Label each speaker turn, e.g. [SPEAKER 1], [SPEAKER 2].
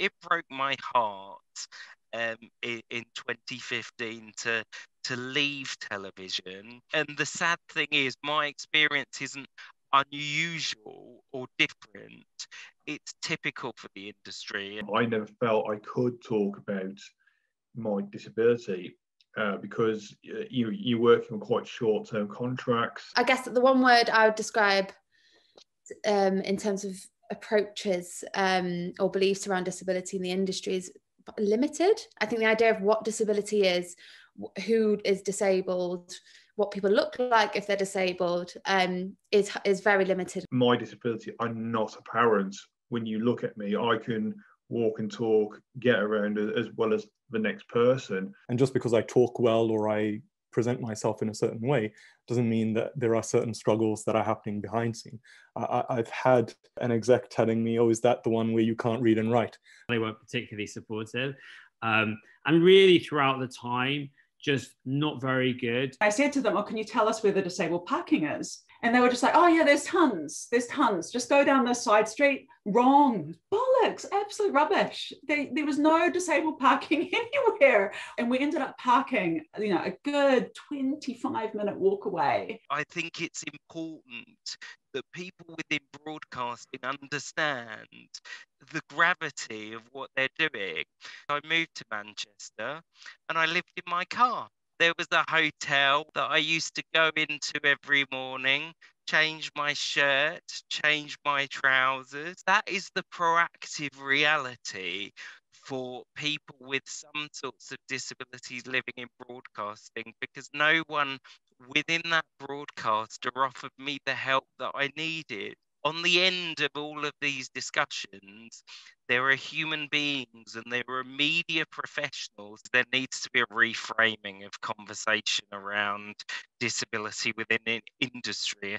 [SPEAKER 1] it broke my heart um, in, in 2015 to to leave television. And the sad thing is, my experience isn't unusual or different. It's typical for the industry.
[SPEAKER 2] I never felt I could talk about my disability uh, because uh, you you're working on quite short term contracts.
[SPEAKER 3] I guess the one word I would describe um, in terms of approaches um, or beliefs around disability in the industry is limited. I think the idea of what disability is, who is disabled, what people look like if they're disabled, um, is is very limited.
[SPEAKER 2] My disability, I'm not apparent. When you look at me, I can walk and talk, get around as well as the next person.
[SPEAKER 4] And just because I talk well or I present myself in a certain way doesn't mean that there are certain struggles that are happening behind scene. I, have had an exec telling me, "Oh, is that the one where you can't read and write?"
[SPEAKER 5] They weren't particularly supportive, um, and really throughout the time, just not very good.
[SPEAKER 6] I said to them, "Oh, can you tell us where the disabled parking is?" And they were just like, "Oh yeah, there's tons. There's tons. Just go down this side street." Wrong. Bollocks. Absolute rubbish. They, there was no disabled parking anywhere. And we ended up parking, you know, a good 25 minute walk away.
[SPEAKER 1] I think it's important that people within broadcasting understand the gravity of what they're doing. I moved to Manchester and I lived in my car. There was a hotel that I used to go into every morning change my shirt, change my trousers. That is the proactive reality for people with some sorts of disabilities living in broadcasting because no one within that broadcaster offered me the help that I needed on the end of all of these discussions, there are human beings and there are media professionals. There needs to be a reframing of conversation around disability within industry.